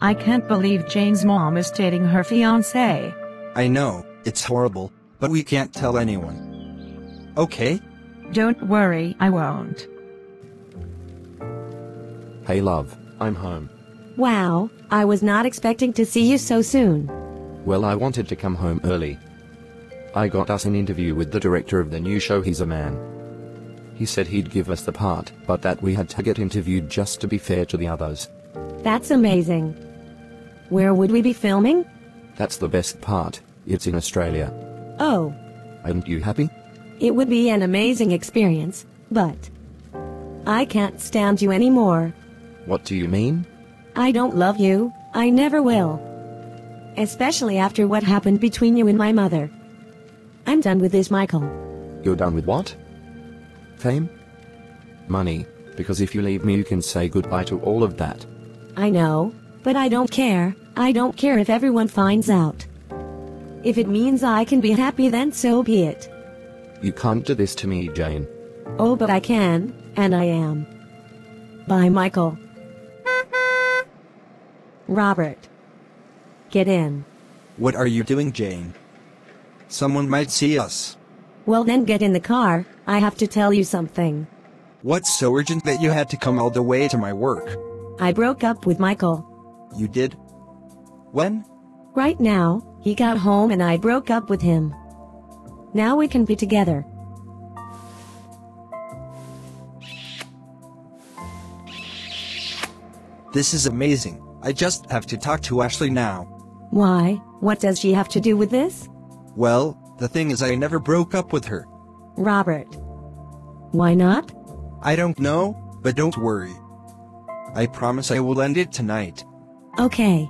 I can't believe Jane's mom is dating her fiance. I know, it's horrible, but we can't tell anyone. Okay? Don't worry, I won't. Hey love, I'm home. Wow, I was not expecting to see you so soon. Well, I wanted to come home early. I got us an interview with the director of the new show He's a Man. He said he'd give us the part, but that we had to get interviewed just to be fair to the others. That's amazing. Where would we be filming? That's the best part, it's in Australia. Oh, Aren't you happy? it would be an amazing experience, but I can't stand you anymore. What do you mean? I don't love you, I never will. Especially after what happened between you and my mother. I'm done with this, Michael. You're done with what? Fame? Money, because if you leave me, you can say goodbye to all of that. I know, but I don't care. I don't care if everyone finds out. If it means I can be happy, then so be it. You can't do this to me, Jane. Oh, but I can, and I am. Bye, Michael. Robert. Get in. What are you doing, Jane? Someone might see us. Well, then get in the car. I have to tell you something. What's so urgent that you had to come all the way to my work? I broke up with Michael. You did? When? Right now, he got home and I broke up with him. Now we can be together. This is amazing. I just have to talk to Ashley now. Why? What does she have to do with this? Well, the thing is I never broke up with her. Robert. Why not? I don't know, but don't worry. I promise I will end it tonight. Okay,